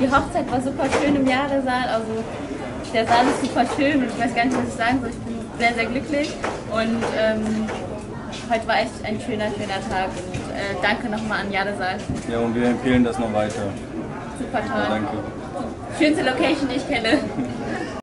die Hochzeit war super schön im Jahresaal. Also der Saal ist super schön und ich weiß gar nicht, was ich sagen soll. Ich bin sehr, sehr glücklich und ähm, heute war echt ein schöner, schöner Tag und äh, danke nochmal an Jadesaal. Ja, und wir empfehlen das noch weiter. Super toll. Ja, danke. Schönste Location, die ich kenne.